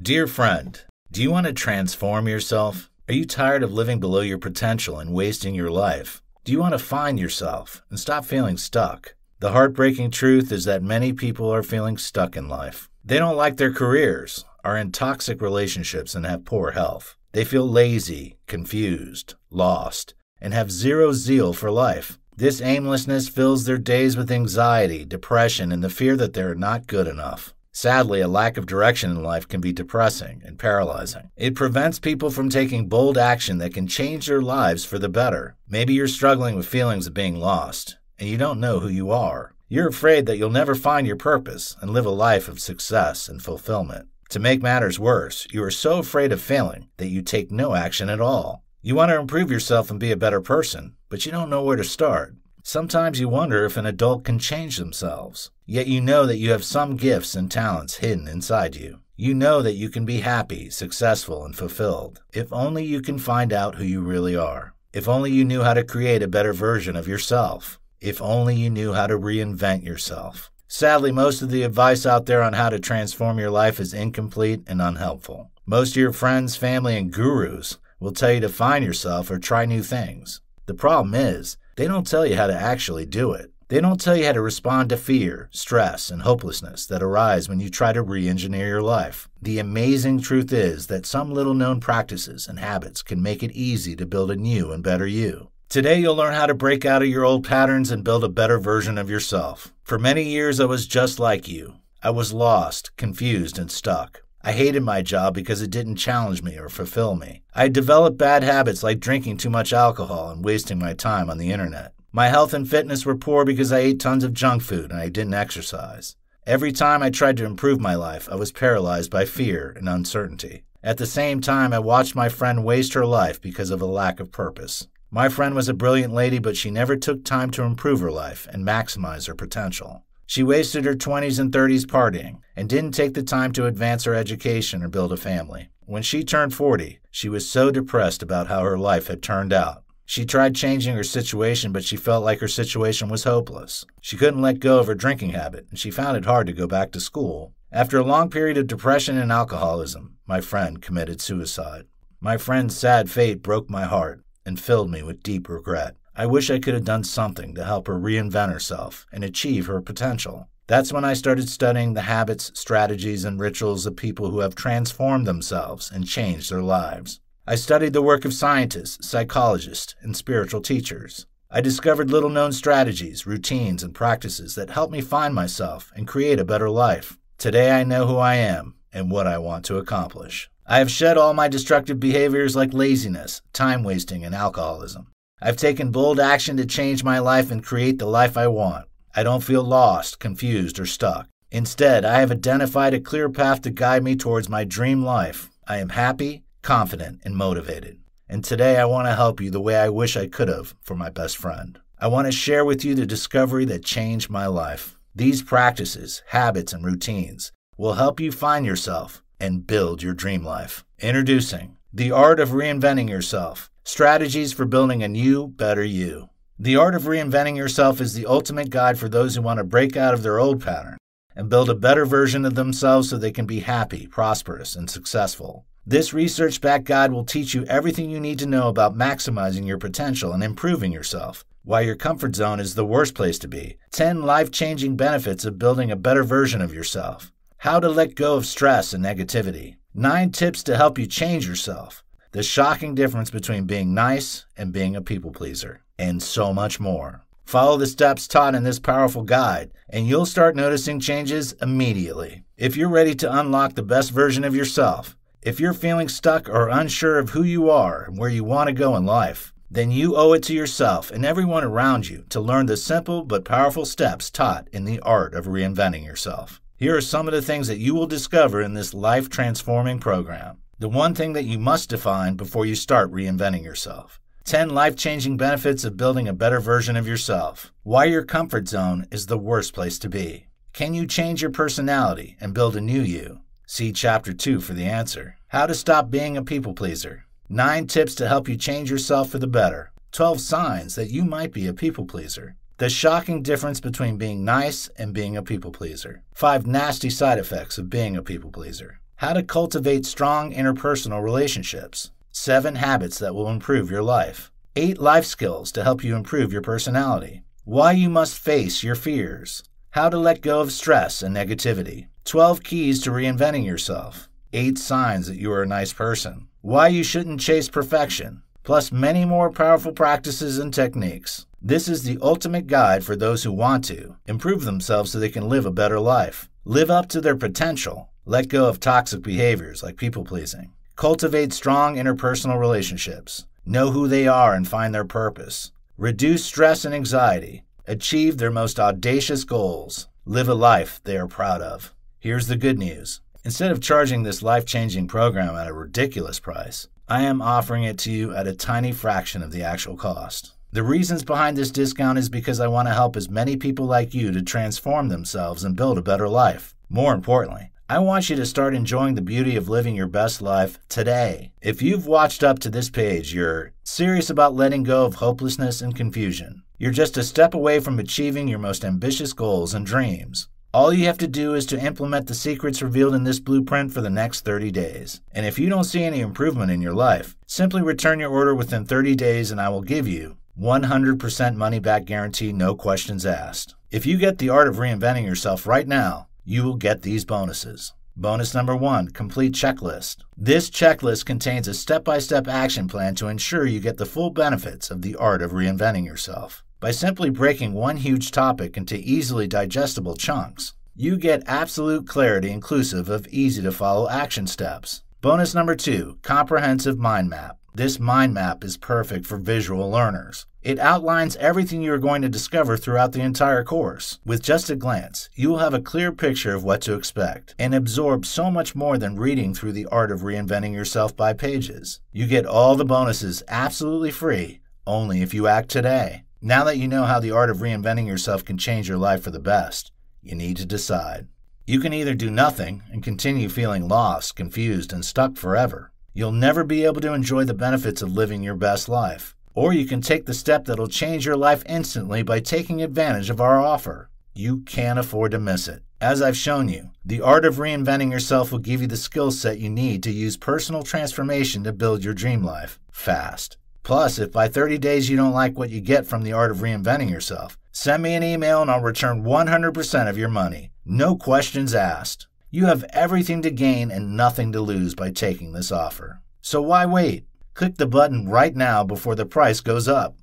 Dear friend, do you want to transform yourself? Are you tired of living below your potential and wasting your life? Do you want to find yourself and stop feeling stuck? The heartbreaking truth is that many people are feeling stuck in life. They don't like their careers, are in toxic relationships, and have poor health. They feel lazy, confused, lost, and have zero zeal for life. This aimlessness fills their days with anxiety, depression, and the fear that they are not good enough. Sadly, a lack of direction in life can be depressing and paralyzing. It prevents people from taking bold action that can change their lives for the better. Maybe you're struggling with feelings of being lost, and you don't know who you are. You're afraid that you'll never find your purpose and live a life of success and fulfillment. To make matters worse, you are so afraid of failing that you take no action at all. You want to improve yourself and be a better person, but you don't know where to start. Sometimes you wonder if an adult can change themselves. Yet you know that you have some gifts and talents hidden inside you. You know that you can be happy, successful, and fulfilled. If only you can find out who you really are. If only you knew how to create a better version of yourself. If only you knew how to reinvent yourself. Sadly, most of the advice out there on how to transform your life is incomplete and unhelpful. Most of your friends, family, and gurus will tell you to find yourself or try new things. The problem is, they don't tell you how to actually do it. They don't tell you how to respond to fear, stress, and hopelessness that arise when you try to re engineer your life. The amazing truth is that some little known practices and habits can make it easy to build a new and better you. Today, you'll learn how to break out of your old patterns and build a better version of yourself. For many years, I was just like you. I was lost, confused, and stuck. I hated my job because it didn't challenge me or fulfill me. I developed bad habits like drinking too much alcohol and wasting my time on the internet. My health and fitness were poor because I ate tons of junk food and I didn't exercise. Every time I tried to improve my life, I was paralyzed by fear and uncertainty. At the same time, I watched my friend waste her life because of a lack of purpose. My friend was a brilliant lady, but she never took time to improve her life and maximize her potential. She wasted her 20s and 30s partying and didn't take the time to advance her education or build a family. When she turned 40, she was so depressed about how her life had turned out. She tried changing her situation, but she felt like her situation was hopeless. She couldn't let go of her drinking habit, and she found it hard to go back to school. After a long period of depression and alcoholism, my friend committed suicide. My friend's sad fate broke my heart and filled me with deep regret. I wish I could have done something to help her reinvent herself and achieve her potential. That's when I started studying the habits, strategies, and rituals of people who have transformed themselves and changed their lives. I studied the work of scientists, psychologists, and spiritual teachers. I discovered little known strategies, routines, and practices that helped me find myself and create a better life. Today I know who I am and what I want to accomplish. I have shed all my destructive behaviors like laziness, time wasting, and alcoholism. I've taken bold action to change my life and create the life I want. I don't feel lost, confused, or stuck. Instead, I have identified a clear path to guide me towards my dream life. I am happy, confident, and motivated. And today I want to help you the way I wish I could have for my best friend. I want to share with you the discovery that changed my life. These practices, habits, and routines will help you find yourself and build your dream life. Introducing The Art of Reinventing Yourself Strategies for Building a New, Better You. The art of reinventing yourself is the ultimate guide for those who want to break out of their old pattern and build a better version of themselves so they can be happy, prosperous, and successful. This research backed guide will teach you everything you need to know about maximizing your potential and improving yourself. Why your comfort zone is the worst place to be. 10 life changing benefits of building a better version of yourself. How to let go of stress and negativity. 9 tips to help you change yourself the shocking difference between being nice and being a people pleaser, and so much more. Follow the steps taught in this powerful guide, and you'll start noticing changes immediately. If you're ready to unlock the best version of yourself, if you're feeling stuck or unsure of who you are and where you want to go in life, then you owe it to yourself and everyone around you to learn the simple but powerful steps taught in the art of reinventing yourself. Here are some of the things that you will discover in this life transforming program. The one thing that you must define before you start reinventing yourself. 10 life changing benefits of building a better version of yourself. Why your comfort zone is the worst place to be. Can you change your personality and build a new you? See Chapter 2 for the answer. How to stop being a people pleaser. 9 tips to help you change yourself for the better. 12 signs that you might be a people pleaser. The shocking difference between being nice and being a people pleaser. 5 nasty side effects of being a people pleaser. How to cultivate strong interpersonal relationships, seven habits that will improve your life, eight life skills to help you improve your personality, why you must face your fears, how to let go of stress and negativity, 12 keys to reinventing yourself, eight signs that you are a nice person, why you shouldn't chase perfection, plus many more powerful practices and techniques. This is the ultimate guide for those who want to improve themselves so they can live a better life, live up to their potential, let go of toxic behaviors like people pleasing, cultivate strong interpersonal relationships, know who they are and find their purpose, reduce stress and anxiety, achieve their most audacious goals, live a life they are proud of. Here's the good news. Instead of charging this life changing program at a ridiculous price, I am offering it to you at a tiny fraction of the actual cost. The reasons behind this discount is because I want to help as many people like you to transform themselves and build a better life. More importantly, I want you to start enjoying the beauty of living your best life today. If you've watched up to this page, you're serious about letting go of hopelessness and confusion. You're just a step away from achieving your most ambitious goals and dreams. All you have to do is to implement the secrets revealed in this blueprint for the next 30 days. And if you don't see any improvement in your life, simply return your order within 30 days and I will give you 100% money back guarantee, no questions asked. If you get the art of reinventing yourself right now, you will get these bonuses. Bonus number one complete checklist. This checklist contains a step by step action plan to ensure you get the full benefits of the art of reinventing yourself. By simply breaking one huge topic into easily digestible chunks, you get absolute clarity inclusive of easy to follow action steps. Bonus number two comprehensive mind map. This mind map is perfect for visual learners. It outlines everything you are going to discover throughout the entire course. With just a glance, you will have a clear picture of what to expect and absorb so much more than reading through the art of reinventing yourself by pages. You get all the bonuses absolutely free, only if you act today. Now that you know how the art of reinventing yourself can change your life for the best, you need to decide. You can either do nothing and continue feeling lost, confused, and stuck forever you'll never be able to enjoy the benefits of living your best life. Or you can take the step that'll change your life instantly by taking advantage of our offer. You can't afford to miss it. As I've shown you, the art of reinventing yourself will give you the skill set you need to use personal transformation to build your dream life fast. Plus, if by 30 days you don't like what you get from the art of reinventing yourself, send me an email and I'll return 100% of your money. No questions asked. You have everything to gain and nothing to lose by taking this offer. So why wait? Click the button right now before the price goes up.